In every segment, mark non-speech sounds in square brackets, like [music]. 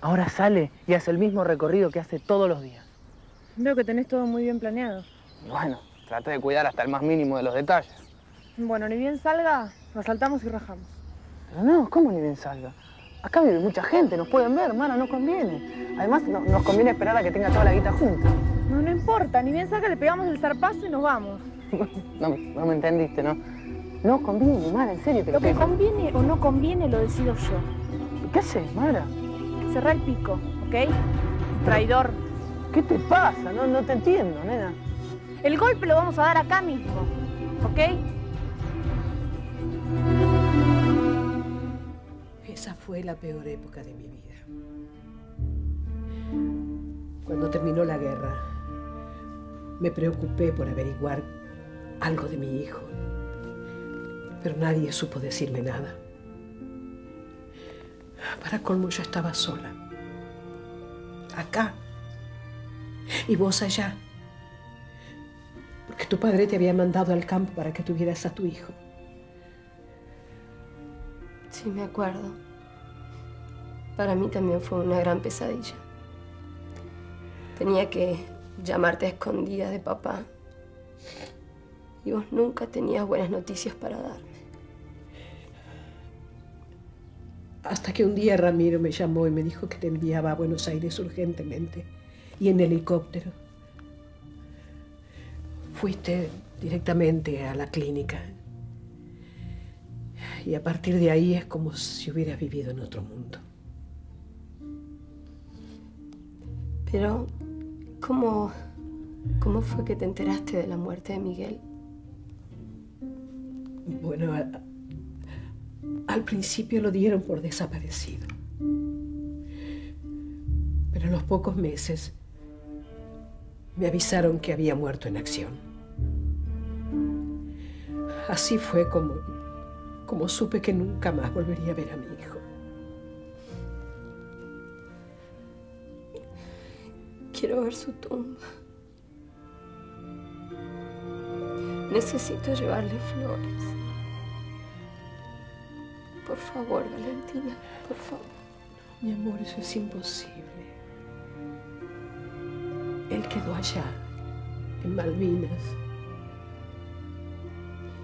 Ahora sale y hace el mismo recorrido que hace todos los días. Veo que tenés todo muy bien planeado. Bueno, traté de cuidar hasta el más mínimo de los detalles. Bueno, ni bien salga, nos saltamos y rajamos. Pero no, ¿cómo ni bien salga? Acá vive mucha gente, nos pueden ver, hermana, no conviene. Además, no- nos conviene esperar a que tenga toda la guita junta. No, no importa, ni bien salga, le pegamos el zarpazo y nos vamos. [laughs] No, no me entendiste, ¿no? No conviene, Mara, en serio te lo, Lo que conviene o no conviene lo decido yo. ¿Qué haces, Mara? Cerrá el pico, ¿ok? Traidor. ¿Qué te pasa? No, no te entiendo, nena. El golpe lo vamos a dar acá mismo, ¿ok? Esa fue la peor época de mi vida. Cuando terminó la guerra, me preocupé por averiguar algo de mi hijo, pero nadie supo decirme nada. Para colmo yo estaba sola, acá, y vos allá, porque tu padre te había mandado al campo para que tuvieras a tu hijo. Sí, me acuerdo. Para mí también fue una gran pesadilla. Tenía que llamarte a escondidas de papá. Y vos nunca tenías buenas noticias para darme. Hasta que un día Ramiro me llamó y me dijo que te enviaba a Buenos Aires urgentemente y en helicóptero. Fuiste directamente a la clínica. Y a partir de ahí es como si hubieras vivido en otro mundo. Pero, ¿cómo, cómo fue que te enteraste de la muerte de Miguel? Bueno, a- al principio lo dieron por desaparecido. Pero a los pocos meses me avisaron que había muerto en acción. Así fue como, como supe que nunca más volvería a ver a mi hijo. Quiero ver su tumba. Necesito llevarle flores. Por favor, Valentina, por favor. Mi amor, eso es imposible. Él quedó allá, en Malvinas.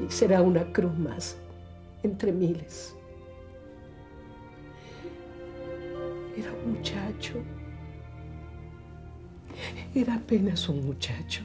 Y será una cruz más, entre miles. Era un muchacho. Era apenas un muchacho.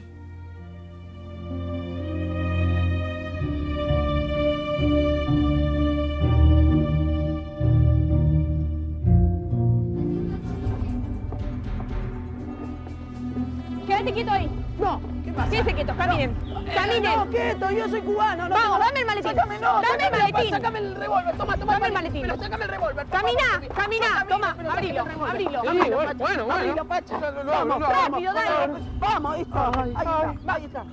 Quédate quieto ahí. No, ¿qué pasa? Quédese quieto, caminen. Caminen. No, quieto, yo soy cubano. No, Vamos, dame el maletín. Sácame, no, Dame el maletín. Sácame el revólver, toma, toma. Dame el maletín. Pero sácame el revólver. Camina, toma, camina, toma, abrilo, abrilo. Bueno, bueno. Abrilo, Pacha. Vamos, rápido, dale. Vamos, ahí está. Ahí está, ahí está.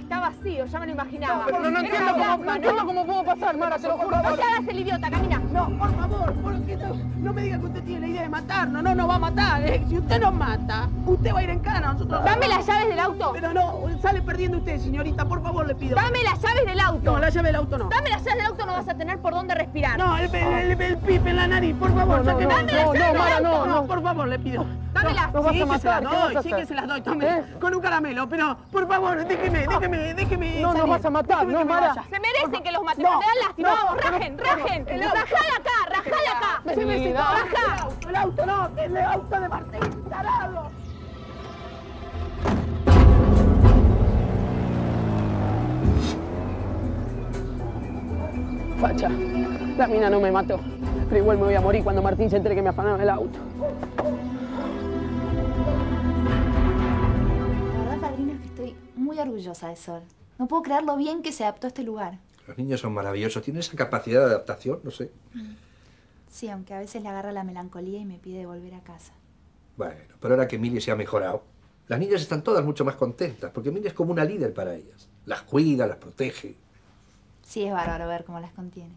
Está vacío, ya me lo imaginaba. Pero no, no entiendo cómo, trampa, no entiendo cómo puedo pasar, Mara, te lo juro. No te hagas el idiota, camina. No, por favor, por no, no me diga que usted tiene la idea de matarnos. No, no va a matar. eh. Si usted nos mata, usted va a ir en cana. Nosotros Dame las llaves del auto. Pero no, sale perdiendo usted, señorita. Por favor, le pido. Dame las llaves del auto. No, la llave del auto no. Dame las llaves del auto, no vas a tener por dónde respirar. No, el, el, el, el pipe en la nariz, por favor, No, no, no, Dame las llaves del no, auto. no, por favor, le pido. Dámelas. No, sí, vas a que se las matar, ¿qué vas doy, a sí hacer? que se las doy, tome, ¿Eh? con un caramelo, pero por favor, déjeme, déjeme, déjeme No, nos vas a matar, Déjeme no, Mara. Se merecen que los matemos, No, te dan lástima. no, Vamos, rajen, rajen. el auto. Sí, sí, Rajá. El auto no, el auto de Martín, tarado. Facha, la mina no me mató. Pero igual me voy a morir cuando Martín se entere que me afanaron el auto. La verdad, padrino, es que estoy muy orgullosa de Sol. No puedo creer lo bien que se adaptó a este lugar. Los niños son maravillosos, tienen esa capacidad de adaptación, no sé. Sí, aunque a veces le agarra la melancolía y me pide volver a casa. Bueno, pero ahora que Emilia se ha mejorado, las niñas están todas mucho más contentas, porque Emilia es como una líder para ellas. Las cuida, las protege. Sí, es bárbaro ver cómo las contiene.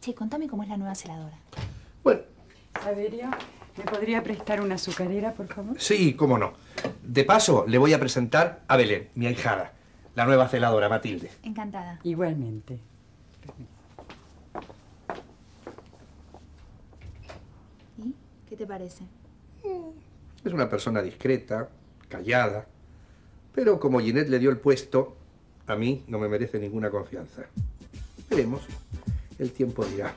Che, contame cómo es la nueva celadora. Bueno, Saberio, ¿me podría prestar una azucarera, por favor? sí, cómo no. De paso, le voy a presentar a Belén, mi ahijada, la nueva celadora, Matilde. Encantada. Igualmente. ¿Y? ¿Qué te parece? Es una persona discreta, callada, pero como Ginette le dio el puesto, a mí no me merece ninguna confianza. Veremos. El tiempo dirá.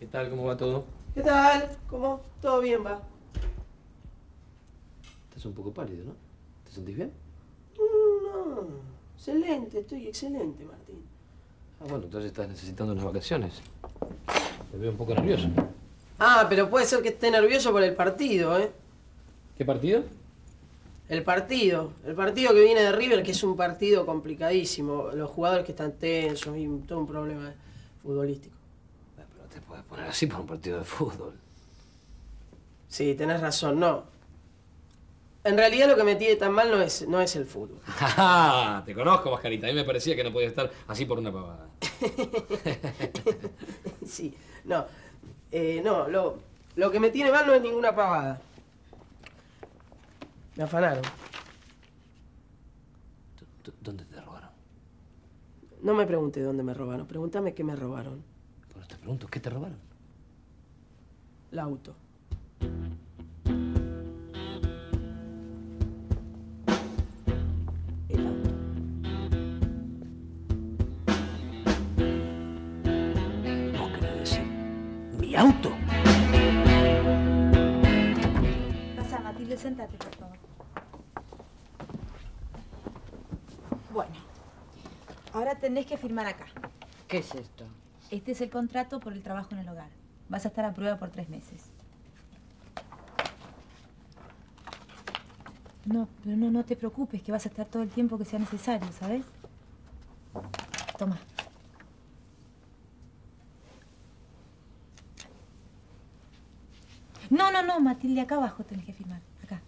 ¿Qué tal? ¿Cómo va todo? ¿Qué tal? ¿Cómo? ¿Todo bien va? Estás un poco pálido, ¿no? ¿Te sentís bien? Excelente, estoy excelente, Martín. Ah, bueno, entonces estás necesitando unas vacaciones. Te veo un poco nervioso. Ah, pero puede ser que esté nervioso por el partido, ¿eh? ¿Qué partido? El partido, el partido que viene de River, que es un partido complicadísimo. Los jugadores que están tensos y todo un problema futbolístico. Bueno, Pero no te puedes poner así por un partido de fútbol. Sí, tenés razón, no. En realidad lo que me tiene tan mal no es, no es el fútbol. ¡Ja! [laughs] Te conozco, Mascarita. A mí me parecía que no podía estar así por una pavada. [laughs] Sí, no. Eh, no, lo, lo que me tiene mal no es ninguna pavada. Me afanaron. ¿Dó- ¿Dónde te robaron? No me pregunte dónde me robaron, pregúntame qué me robaron. Pero te pregunto, ¿qué te robaron? El auto. Mi auto? Pasa, Matilde, sentate, por favor. Bueno, ahora tenés que firmar acá. ¿Qué es esto? Este es el contrato por el trabajo en el hogar. Vas a estar a prueba por tres meses. No, pero no, no te preocupes, que vas a estar todo el tiempo que sea necesario, ¿sabes? Toma. No, no, no, Matilde, acá abajo tenés que firmar. Acá.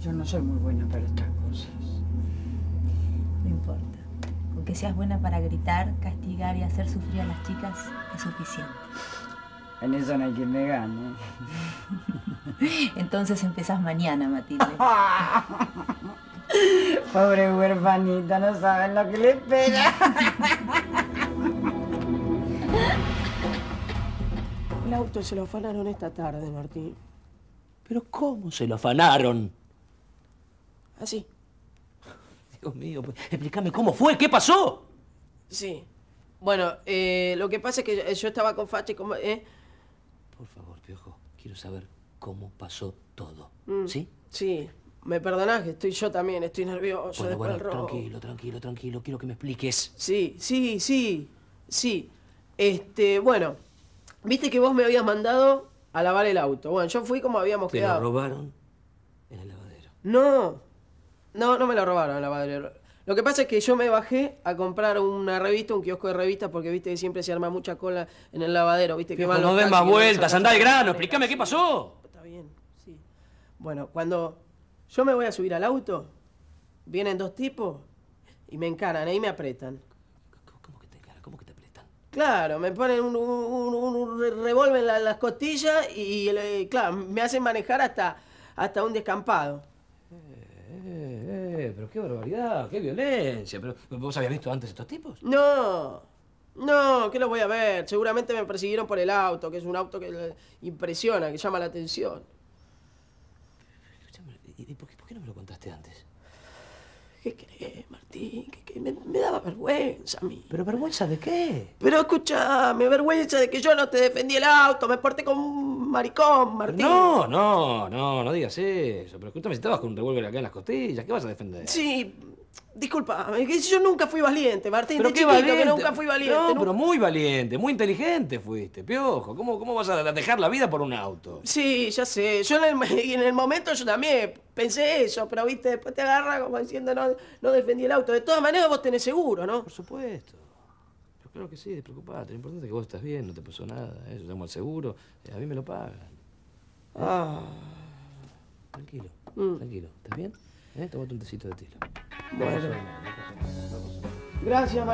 Yo no soy muy buena para estas cosas. No importa. Con que seas buena para gritar, castigar y hacer sufrir a las chicas es suficiente. En eso no hay quien me gane. Entonces empezás mañana, Matilde. [laughs] Pobre huerfanita, no saben lo que le espera. [laughs] El auto se lo afanaron esta tarde, Martín. ¿Pero cómo se lo afanaron? Así. Dios mío, pues, explícame cómo fue, qué pasó. Sí. Bueno, eh, lo que pasa es que yo- estaba con Facha y con... ¿eh? Por favor, Piojo, quiero saber cómo pasó todo. Mm, ¿Sí? Sí. Me perdonás que estoy yo también, estoy nervioso Bueno, bueno, robo. tranquilo, tranquilo, tranquilo. Quiero que me expliques. Sí, sí, sí, sí. Este, bueno, viste que vos me habías mandado a lavar el auto. Bueno, yo fui como habíamos Te lo quedado. robaron en el lavadero. No, no, no me lo robaron en la lavadero. Lo que pasa es que yo me bajé a comprar una revista, un kiosco de revistas, porque viste que siempre se arma mucha cola en el lavadero, viste que van no taxis más vueltas, anda al grano, explícame qué pasó. Está bien, sí. Bueno, cuando yo me voy a subir al auto, vienen dos tipos y me encaran, ahí me apretan. ¿Cómo que te encaran? ¿Cómo que te apretan? Claro, me ponen un, un, un- un re- revólver en la- las costillas y, eh, claro, me hacen manejar hasta, hasta un descampado. Eh, eh, pero qué barbaridad, qué violencia. Pero, ¿Vos habías visto antes estos tipos? No, no, ¿qué lo voy a ver? Seguramente me persiguieron por el auto, que es un auto que eh, impresiona, que llama la atención. Escúchame, ¿y, y por, qué, por qué no me lo contaste antes? ¿Qué querés, Me, me daba vergüenza a mí. ¿Pero vergüenza de qué? Pero escúchame, vergüenza de que yo no te defendí el auto, me porté como un maricón, Martín. No, no, no, no digas eso. Pero escúchame, si estabas con un revólver acá en las costillas, ¿qué vas a defender? Sí, disculpame, que yo nunca fui valiente, Martín. Pero de qué chiquito valiente. que nunca fui valiente. No, pero muy valiente, muy inteligente fuiste, piojo. ¿Cómo, cómo vas a dejar la vida por un auto? Sí, ya sé. Yo en el, en el momento yo también pensé eso, pero viste, después te agarra como diciendo no, no defendí el auto. De todas maneras vos tenés seguro, ¿no? Por supuesto. Pero claro que sí, despreocupate. Lo importante es que vos estás bien, no te pasó nada. ¿eh? Yo llamo al seguro, eh, a mí me lo pagan. Ah. Tranquilo, Mm. tranquilo. ¿Estás bien? ¿Eh? Tómate un tecito de tilo. Bueno. No pasó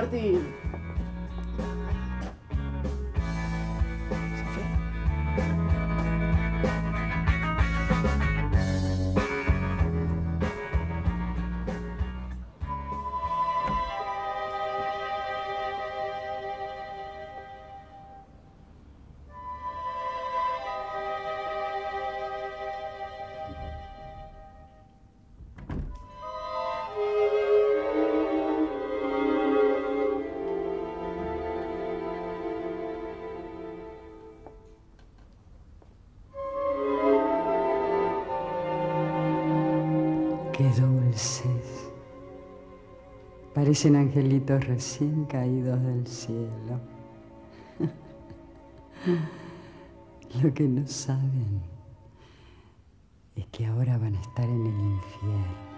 Qué dulces. Parecen angelitos recién caídos del cielo. [laughs] Lo que no saben es que ahora van a estar en el infierno.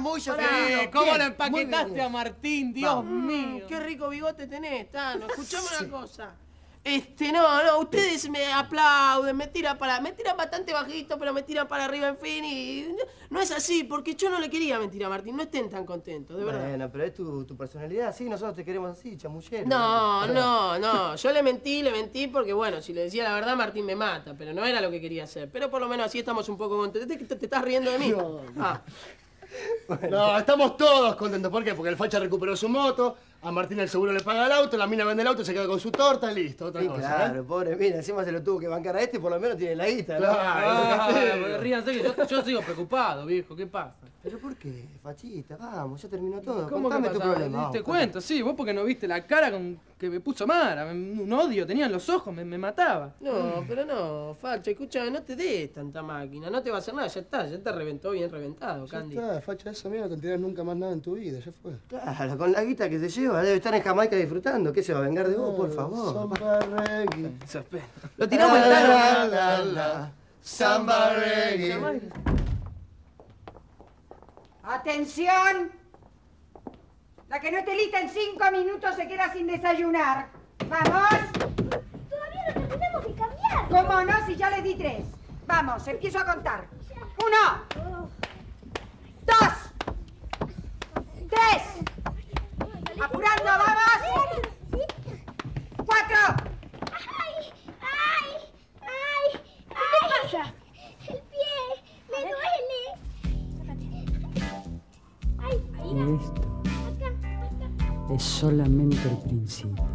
Querido. ¿Cómo lo empaquetaste a Martín? Dios Vamos. mío. Qué rico bigote tenés, Tano. Escuchame una cosa. Este, no, no, ustedes me aplauden, me tiran para, me tiran bastante bajito, pero me tiran para arriba, en fin, y no- no es así, porque yo no le quería mentir a Martín, no estén tan contentos, de verdad. Bueno, pero es tu, tu personalidad, sí, nosotros te queremos así, chamullero. No, no, no. Yo le mentí, le mentí porque, bueno, si le decía la verdad, Martín me mata, pero no era lo que quería hacer. Pero por lo menos así estamos un poco contentos. ¿Te, te- te estás riendo de mí? Ah, No, estamos todos contentos. ¿Por qué? Porque el facha recuperó su moto, a Martín el seguro le paga el auto, la mina vende el auto, se queda con su torta, listo, otra Sí, cosa. claro, ¿eh? pobre, mira, encima se lo tuvo que bancar a este y por lo menos tiene la guita, ¿no? Ah, Claro. ríanse que yo, yo sigo preocupado, viejo. ¿Qué pasa? ¿Pero por qué, fachita? Vamos, ya terminó todo. ¿Cómo que Contame tu pasa? problema. Te cuento, sí, vos porque no viste la cara con que me puso Mara, un odio, tenía en los ojos, me, me mataba. No, pero no, Facha, escucha, no te des tanta máquina, no te va a hacer nada, ya está, ya te reventó bien reventado, Ya Candy. está, facha, esa mierda, no te enterás nunca más nada en tu vida, ya fue. Claro, con la guita que se lleva, debe estar en Jamaica disfrutando. ¿Qué se va a vengar de vos, por favor? Samba reggae. Lo tiramos La, tano. la, la, Samba reggae. ¡Atención! La que no esté lista en cinco minutos se queda sin desayunar. ¡Vamos! Todavía no terminamos de cambiar. ¿Cómo no? Si ya le di tres. Vamos, empiezo a contar. Uno. Dos. Tres. Apurando, vamos. Solamente el principio.